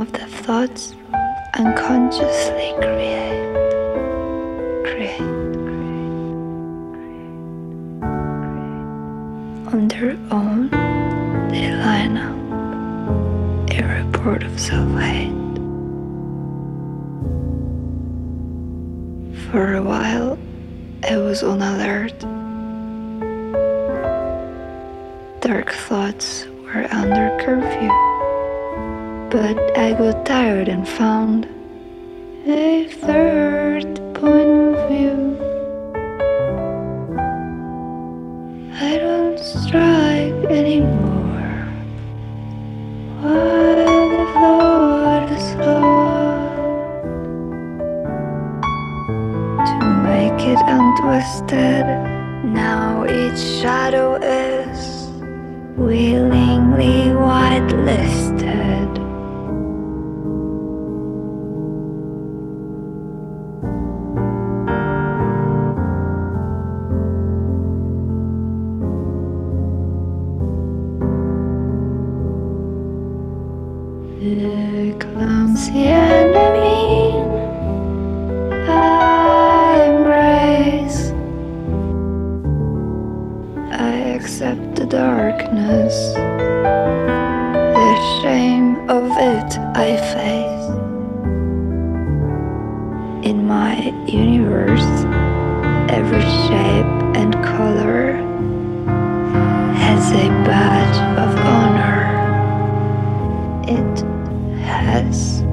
of the thoughts unconsciously create, create. On their own, they line up a report of self-hate. For a while, I was on alert. Dark thoughts were under curfew. But I got tired and found a third point of view. I don't strike anymore while the thought is. To make it untwisted, now each shadow is willingly whitelisted. The clumsy enemy I embrace. I accept the darkness, the shame of it I face. In my universe, every shape and color Yes.